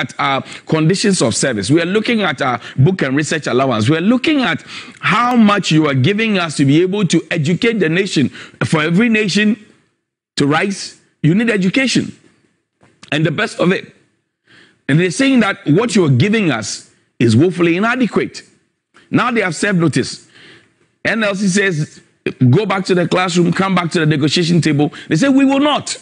at our conditions of service. We are looking at our book and research allowance. We are looking at how much you are giving us to be able to educate the nation. For every nation to rise, you need education. And the best of it. And they're saying that what you're giving us is woefully inadequate. Now they have served notice. NLC says, go back to the classroom, come back to the negotiation table. They say, we will not.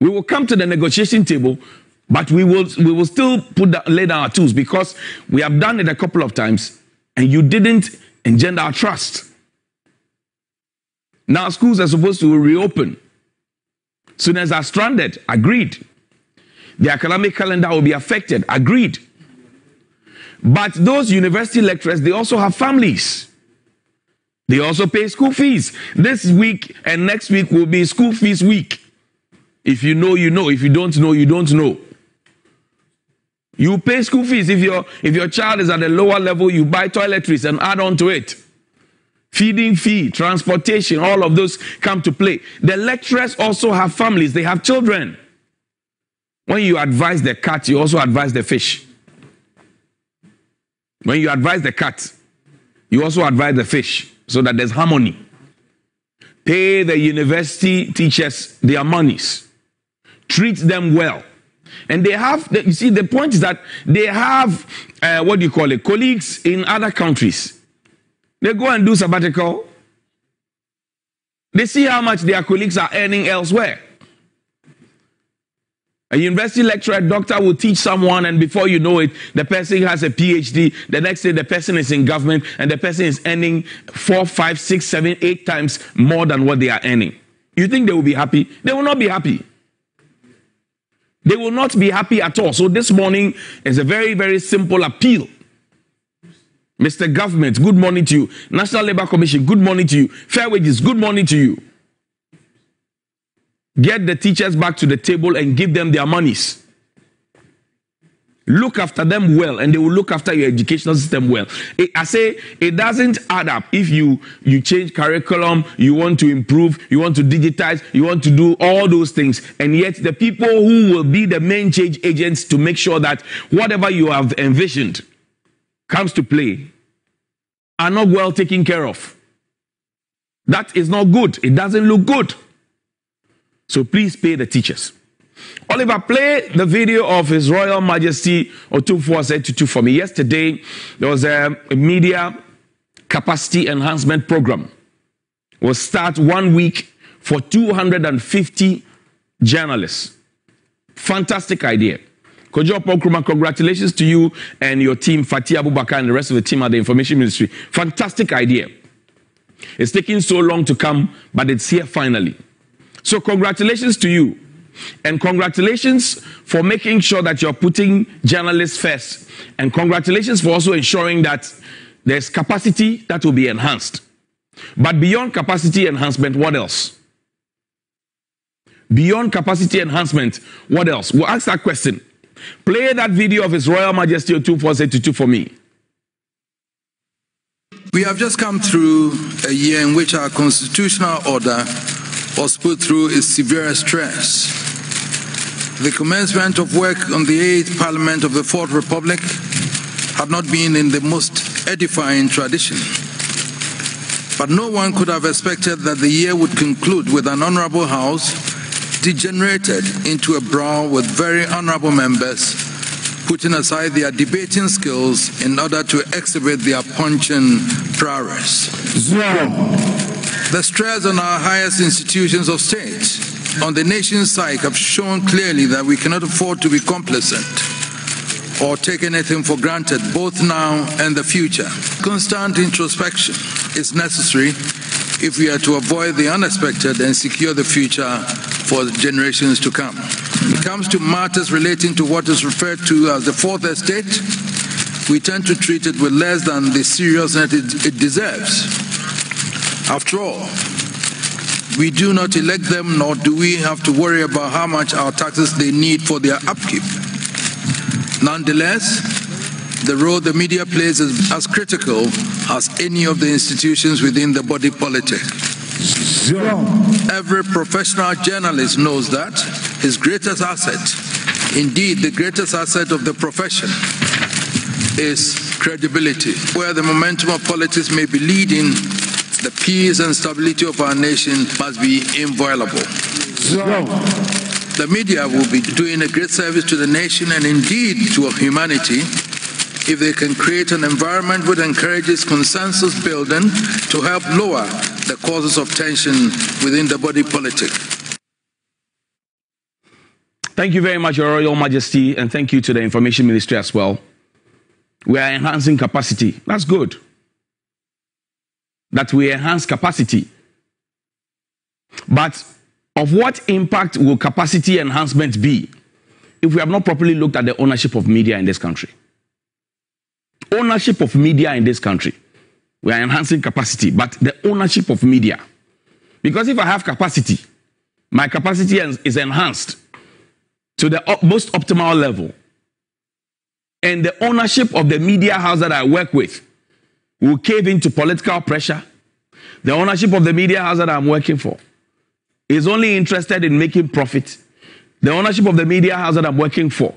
We will come to the negotiation table, but we will we will still put that, lay down our tools because we have done it a couple of times and you didn't engender our trust. Now schools are supposed to reopen. Soon Students are stranded. Agreed. The academic calendar will be affected. Agreed. But those university lecturers, they also have families. They also pay school fees. This week and next week will be school fees week. If you know, you know. If you don't know, you don't know. You pay school fees. If your if your child is at a lower level, you buy toiletries and add on to it. Feeding fee, transportation, all of those come to play. The lecturers also have families, they have children. When you advise the cat, you also advise the fish. When you advise the cat, you also advise the fish so that there's harmony. Pay the university teachers their monies treat them well. And they have, you see, the point is that they have, uh, what do you call it, colleagues in other countries. They go and do sabbatical. They see how much their colleagues are earning elsewhere. A university lecturer, doctor will teach someone, and before you know it, the person has a PhD. The next day, the person is in government, and the person is earning four, five, six, seven, eight times more than what they are earning. You think they will be happy? They will not be happy. They will not be happy at all. So this morning is a very, very simple appeal. Mr. Government, good morning to you. National Labor Commission, good morning to you. Fair wages, good morning to you. Get the teachers back to the table and give them their monies. Look after them well, and they will look after your educational system well. It, I say it doesn't add up if you you change curriculum, you want to improve, you want to digitize, you want to do all those things, and yet the people who will be the main change agents to make sure that whatever you have envisioned comes to play are not well taken care of. That is not good. It doesn't look good. So please pay the teachers. Oliver, play the video of His Royal Majesty Otumfuo for me. Yesterday, there was a, a media capacity enhancement program. It will start one week for 250 journalists. Fantastic idea. Kojo Oppong Nkrumah, congratulations to you and your team, Fatih Abubakar and the rest of the team at the Information Ministry. Fantastic idea. It's taking so long to come, but it's here finally. So, congratulations to you. And congratulations for making sure that you're putting journalists first. And congratulations for also ensuring that there's capacity that will be enhanced. But beyond capacity enhancement, what else? Beyond capacity enhancement, what else? We'll ask that question. Play that video of His Royal Majesty 2482 for me. We have just come through a year in which our constitutional order was put through its severest stress. The commencement of work on the eighth Parliament of the Fourth Republic had not been in the most edifying tradition. But no one could have expected that the year would conclude with an honorable House degenerated into a brawl with very honorable members putting aside their debating skills in order to exhibit their punching prowess. Zero. The stress on our highest institutions of state on the nation's side have shown clearly that we cannot afford to be complacent or take anything for granted, both now and the future. Constant introspection is necessary if we are to avoid the unexpected and secure the future for generations to come. When it comes to matters relating to what is referred to as the fourth estate, we tend to treat it with less than the seriousness it, it deserves. After all, we do not elect them, nor do we have to worry about how much our taxes they need for their upkeep. Nonetheless, the role the media plays is as critical as any of the institutions within the body politic. Every professional journalist knows that his greatest asset Indeed, the greatest asset of the profession is credibility. Where the momentum of politics may be leading, the peace and stability of our nation must be inviolable. So, the media will be doing a great service to the nation and indeed to humanity if they can create an environment which encourages consensus building to help lower the causes of tension within the body politic. Thank you very much, Your Royal Majesty, and thank you to the Information Ministry as well. We are enhancing capacity. That's good. That we enhance capacity. But of what impact will capacity enhancement be if we have not properly looked at the ownership of media in this country? Ownership of media in this country. We are enhancing capacity, but the ownership of media. Because if I have capacity, my capacity is enhanced to the most optimal level. And the ownership of the media house that I work with will cave into political pressure. The ownership of the media house that I'm working for is only interested in making profit. The ownership of the media house that I'm working for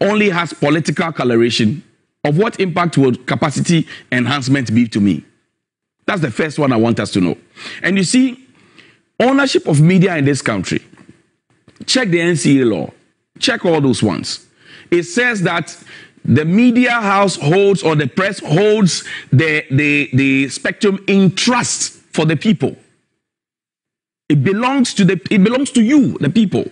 only has political coloration. Of what impact would capacity enhancement be to me? That's the first one I want us to know. And you see, ownership of media in this country Check the NCA law. Check all those ones. It says that the media house holds or the press holds the, the, the spectrum in trust for the people. It belongs to the it belongs to you, the people.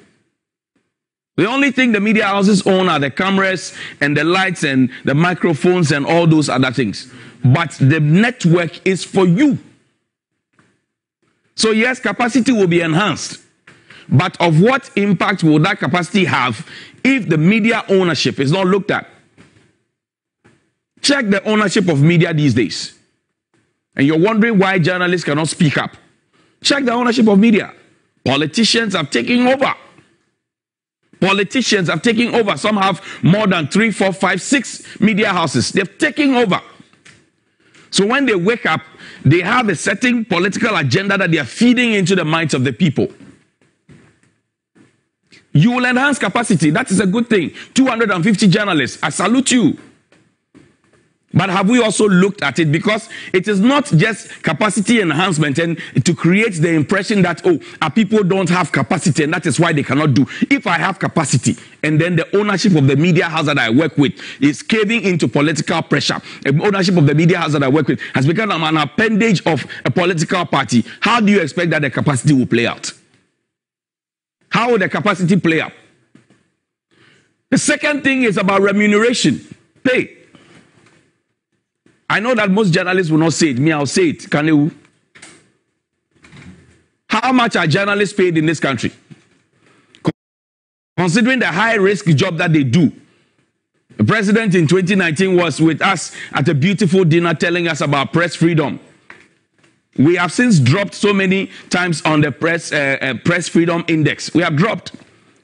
The only thing the media houses own are the cameras and the lights and the microphones and all those other things. But the network is for you. So, yes, capacity will be enhanced. But of what impact will that capacity have if the media ownership is not looked at? Check the ownership of media these days. And you're wondering why journalists cannot speak up. Check the ownership of media. Politicians have taken over. Politicians have taken over. Some have more than three, four, five, six media houses. They've taken over. So when they wake up, they have a certain political agenda that they are feeding into the minds of the people. You will enhance capacity. That is a good thing. 250 journalists. I salute you. But have we also looked at it? Because it is not just capacity enhancement and to create the impression that, oh, our people don't have capacity and that is why they cannot do. If I have capacity and then the ownership of the media house that I work with is caving into political pressure, the ownership of the media house that I work with has become an appendage of a political party, how do you expect that the capacity will play out? How will the capacity play up? The second thing is about remuneration, pay. I know that most journalists will not say it. Me, I'll say it. Can you? How much are journalists paid in this country? Considering the high risk job that they do. The president in 2019 was with us at a beautiful dinner telling us about press freedom. We have since dropped so many times on the press uh, uh, press freedom index. We have dropped.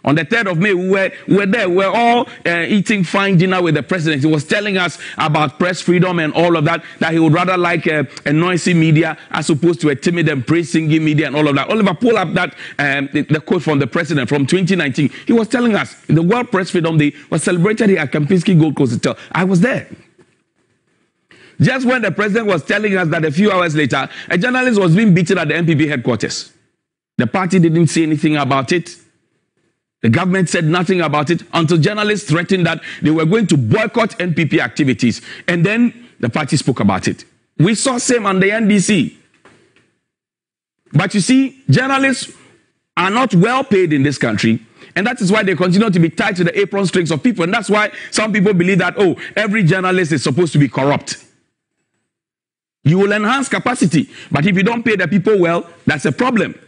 On the 3rd of May, we were, we were there. We were all uh, eating fine dinner with the president. He was telling us about press freedom and all of that, that he would rather like a, a noisy media as opposed to a timid and praise-singing media and all of that. Oliver, pull up that um, the, the, quote from the president from 2019. He was telling us the World Press Freedom Day was celebrated here at Kempinski Gold Coast Hotel. I was there. Just when the president was telling us that a few hours later, a journalist was being beaten at the NPP headquarters. The party didn't say anything about it. The government said nothing about it until journalists threatened that they were going to boycott NPP activities. And then the party spoke about it. We saw same on the NDC. But you see, journalists are not well paid in this country. And that is why they continue to be tied to the apron strings of people. And that's why some people believe that, oh, every journalist is supposed to be corrupt. You will enhance capacity. But if you don't pay the people well, that's a problem.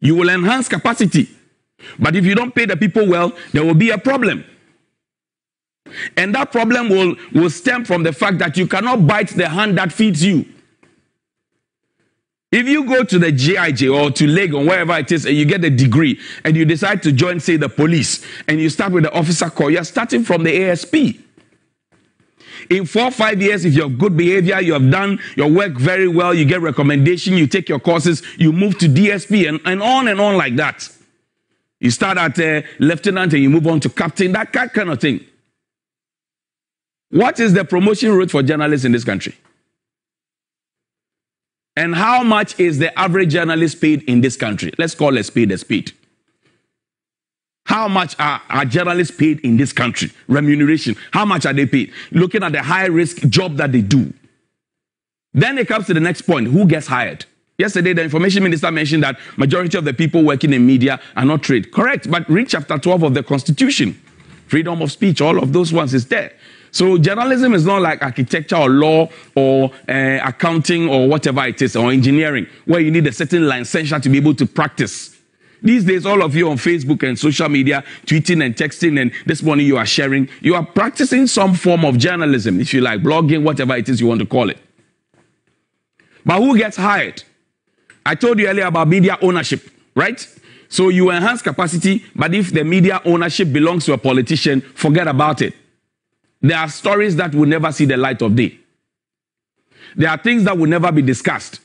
You will enhance capacity. But if you don't pay the people well, there will be a problem. And that problem will, will stem from the fact that you cannot bite the hand that feeds you. If you go to the GIJ or to Legon, wherever it is, and you get a degree, and you decide to join, say, the police, and you start with the officer corps, you're starting from the ASP. In four or five years, if you have good behavior, you have done your work very well, you get recommendation, you take your courses, you move to DSP, and, and on and on like that. You start at uh, lieutenant and you move on to captain, that kind of thing. What is the promotion rate for journalists in this country? And how much is the average journalist paid in this country? Let's call a spade a spade. How much are, are journalists paid in this country? Remuneration. How much are they paid? Looking at the high risk job that they do. Then it comes to the next point who gets hired? Yesterday, the information minister mentioned that majority of the people working in media are not trained. Correct, but read chapter 12 of the Constitution. Freedom of speech, all of those ones is there. So journalism is not like architecture or law or uh, accounting or whatever it is or engineering, where you need a certain licensure to be able to practice. These days, all of you on Facebook and social media, tweeting and texting, and this morning you are sharing, you are practicing some form of journalism, if you like, blogging, whatever it is you want to call it. But who gets hired? I told you earlier about media ownership, right? So you enhance capacity, but if the media ownership belongs to a politician, forget about it. There are stories that will never see the light of day. There are things that will never be discussed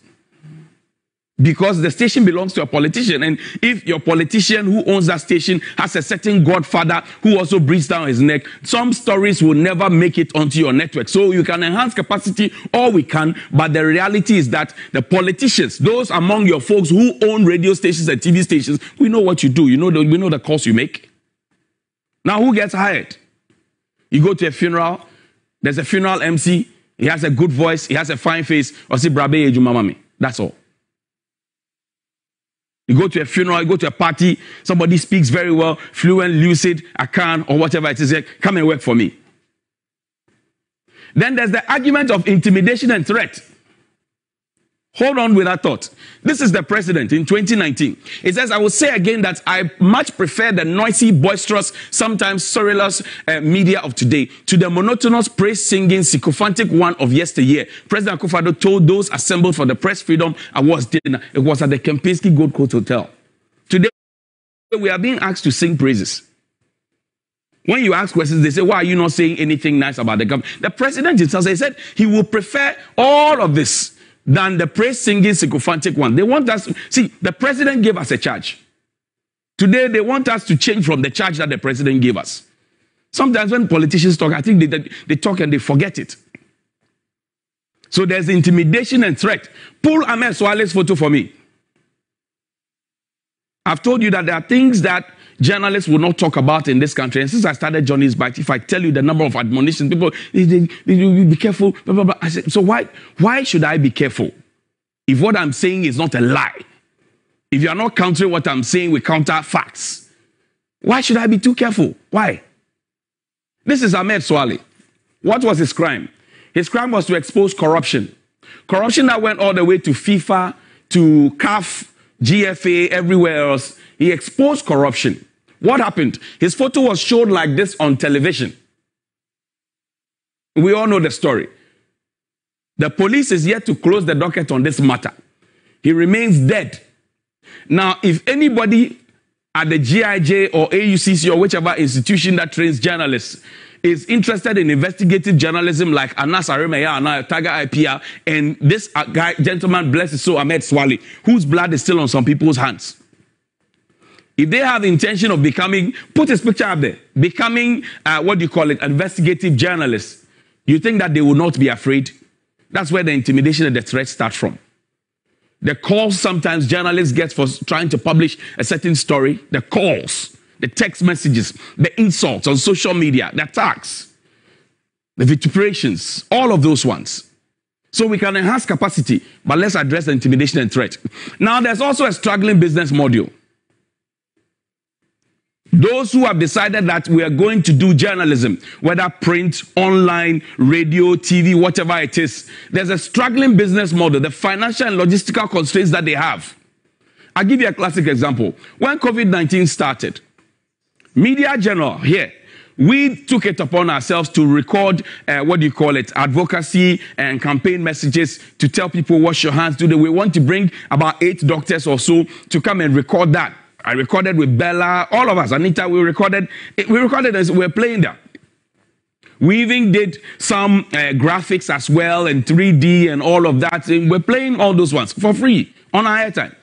because the station belongs to a politician. And if your politician who owns that station has a certain godfather who also breathes down his neck, some stories will never make it onto your network. So you can enhance capacity all we can, but the reality is that the politicians, those among your folks who own radio stations and TV stations, we know what you do. You know the, we know the calls you make. Now, who gets hired? You go to a funeral, there's a funeral MC, he has a good voice, he has a fine face, or see Brabe Ejumamami. That's all. You go to a funeral, you go to a party, somebody speaks very well, fluent, lucid, Akan, or whatever it is, like, come and work for me. Then there's the argument of intimidation and threat. Hold on with that thought. This is the president in 2019. He says, I will say again that I much prefer the noisy, boisterous, sometimes scurrilous uh, media of today to the monotonous, praise singing, sycophantic one of yesteryear. President Akufo-Addo told those assembled for the Press Freedom Awards dinner. It was at the Kempinski Gold Coast Hotel. Today, we are being asked to sing praises. When you ask questions, they say, Why are you not saying anything nice about the government? The president himself said he will prefer all of this than the praise singing sycophantic one. They want us, see, the president gave us a charge. Today, they want us to change from the charge that the president gave us. Sometimes when politicians talk, I think they, they talk and they forget it. So there's intimidation and threat. Pull Ahmed Suale's photo for me. I've told you that there are things that journalists will not talk about in this country. And since I started Johnnie's Bite, if I tell you the number of admonitions, people, they, they, they, be careful, blah, blah, blah. I said, so why, why should I be careful? If what I'm saying is not a lie, if you are not countering what I'm saying with counter facts, why should I be too careful? Why? This is Ahmed Suale. What was his crime? His crime was to expose corruption. Corruption that went all the way to FIFA, to CAF, GFA, everywhere else. He exposed corruption. What happened? His photo was shown like this on television. We all know the story. The police is yet to close the docket on this matter. He remains dead. Now, if anybody at the GIJ or AUCC or whichever institution that trains journalists is interested in investigative journalism like Anas Aremeyaw, Anna Tiger IPR, and this uh, guy, gentleman, bless his soul, Ahmed Suale, whose blood is still on some people's hands. If they have the intention of becoming, put his picture up there, becoming, uh, what do you call it, investigative journalists, you think that they will not be afraid? That's where the intimidation and the threat start from. The calls sometimes journalists get for trying to publish a certain story, the calls the text messages, the insults on social media, the attacks, the vituperations, all of those ones. So we can enhance capacity, but let's address the intimidation and threat. Now, there's also a struggling business model. Those who have decided that we are going to do journalism, whether print, online, radio, TV, whatever it is, there's a struggling business model, the financial and logistical constraints that they have. I'll give you a classic example. When COVID 19 started, Media General here. We took it upon ourselves to record, uh, what do you call it, advocacy and campaign messages to tell people, wash your hands, do that. We want to bring about eight doctors or so to come and record that. I recorded with Bella, all of us, Anita, we recorded, we recorded as we we're playing there. We even did some uh, graphics as well and 3D and all of that. And we're playing all those ones for free on our airtime.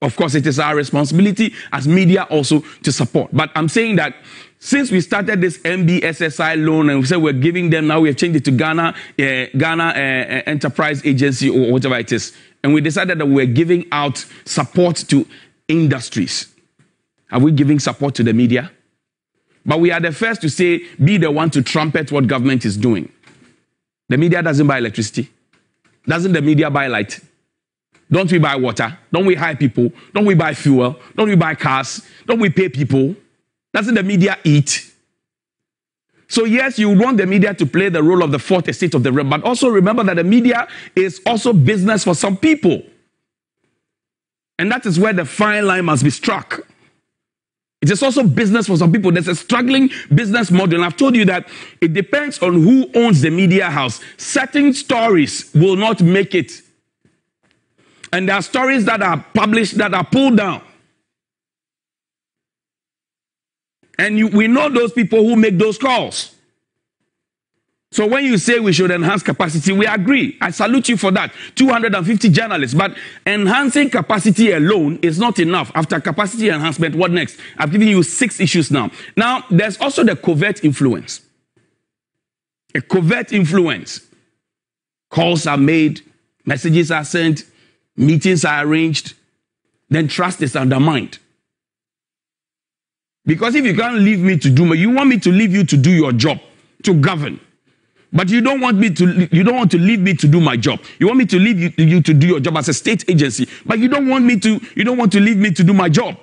Of course, it is our responsibility as media also to support. But I'm saying that since we started this NBSSI loan and we said we're giving them now, we have changed it to Ghana, uh, Ghana uh, Enterprise Agency or whatever it is. And we decided that we're giving out support to industries. Are we giving support to the media? But we are the first to say, be the one to trumpet what government is doing. The media doesn't buy electricity. Doesn't the media buy light? Don't we buy water? Don't we hire people? Don't we buy fuel? Don't we buy cars? Don't we pay people? Doesn't the media eat? So, yes, you want the media to play the role of the fourth estate of the realm, but also remember that the media is also business for some people. And that is where the fine line must be struck. It is also business for some people. There's a struggling business model. And I've told you that it depends on who owns the media house. Certain stories will not make it and there are stories that are published that are pulled down. And you, we know those people who make those calls. So when you say we should enhance capacity, we agree. I salute you for that. 250 journalists. But enhancing capacity alone is not enough. After capacity enhancement, what next? I've given you six issues now. Now, there's also the covert influence. A covert influence. Calls are made, messages are sent, meetings are arranged, then trust is undermined. Because if you can't leave me to do, you want me to leave you to do your job, to govern. But you don't want me to you don't want to leave me to do my job. You want me to leave you, you to do your job as a state agency, but you don't want me to you don't want to leave me to do my job.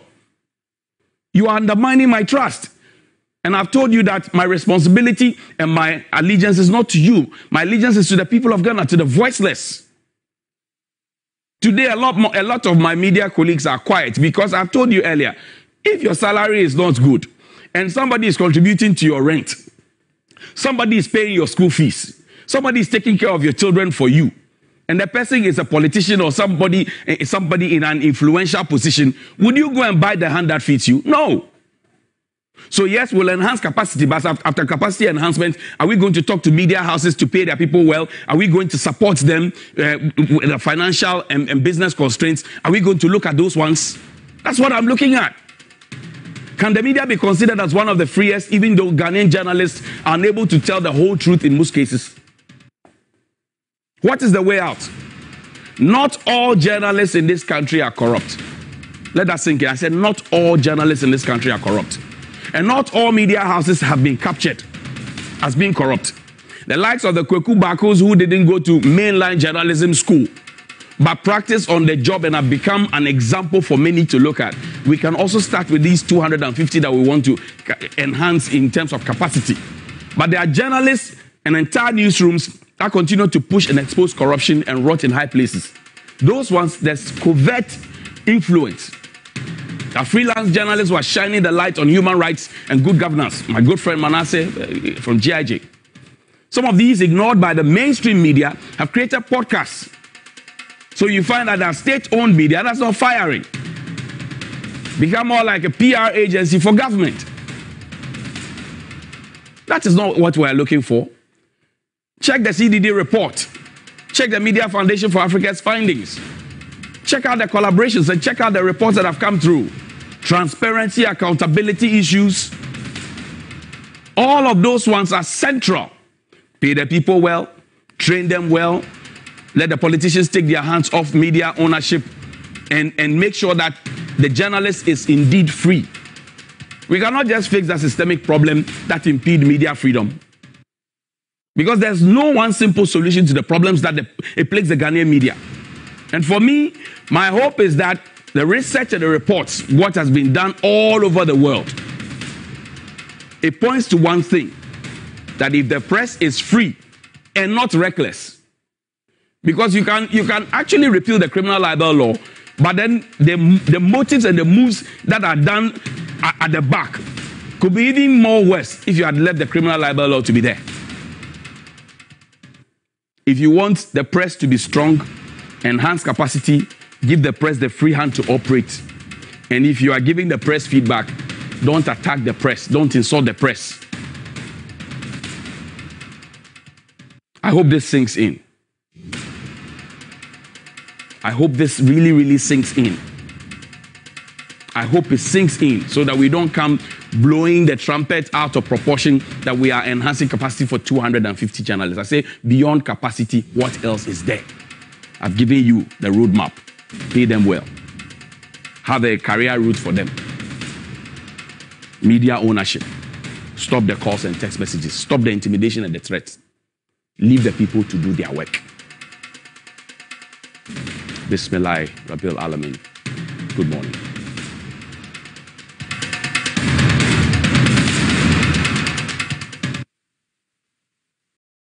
You are undermining my trust. And I've told you that my responsibility and my allegiance is not to you. My allegiance is to the people of Ghana, to the voiceless. Today, a lot, more, a lot of my media colleagues are quiet because I've told you earlier if your salary is not good and somebody is contributing to your rent, somebody is paying your school fees, somebody is taking care of your children for you, and the person is a politician or somebody, eh, somebody in an influential position, would you go and buy the hand that fits you? No. So yes, we'll enhance capacity, but after capacity enhancement, are we going to talk to media houses to pay their people well? Are we going to support them uh, with the financial and, and business constraints? Are we going to look at those ones? That's what I'm looking at. Can the media be considered as one of the freest, even though Ghanaian journalists are unable to tell the whole truth in most cases? What is the way out? Not all journalists in this country are corrupt. Let that sink in. I said, not all journalists in this country are corrupt. And not all media houses have been captured as being corrupt. The likes of the Kweku Baakos who didn't go to mainline journalism school but practice on the job and have become an example for many to look at. We can also start with these 250 that we want to enhance in terms of capacity. But there are journalists and entire newsrooms that continue to push and expose corruption and rot in high places. Those ones, there's covert influence a freelance journalists were shining the light on human rights and good governance. My good friend Manasseh uh, from GIJ. Some of these, ignored by the mainstream media, have created podcasts. So you find that a state owned media that's not firing. Become more like a PR agency for government. That is not what we're looking for. Check the CDD report. Check the Media Foundation for Africa's findings. Check out the collaborations and check out the reports that have come through. Transparency, accountability issues. All of those ones are central. Pay the people well, train them well, let the politicians take their hands off media ownership, and, and make sure that the journalist is indeed free. We cannot just fix the systemic problem that impede media freedom. Because there's no one simple solution to the problems that the, it plagues the Ghanaian media. And for me, my hope is that the research and the reports, what has been done all over the world, it points to one thing that if the press is free and not reckless, because you can you can actually repeal the criminal libel law, but then the, the motives and the moves that are done at, at the back could be even more worse if you had left the criminal libel law to be there. If you want the press to be strong, enhance capacity, give the press the free hand to operate. And if you are giving the press feedback, don't attack the press, don't insult the press. I hope this sinks in. I hope this really, really sinks in. I hope it sinks in so that we don't come blowing the trumpet out of proportion that we are enhancing capacity for 250 journalists. I say beyond capacity, what else is there? I've given you the roadmap. Pay them well. Have a career route for them. Media ownership. Stop the calls and text messages. Stop the intimidation and the threats. Leave the people to do their work. Bismillah, Rabbil Alamin. Good morning.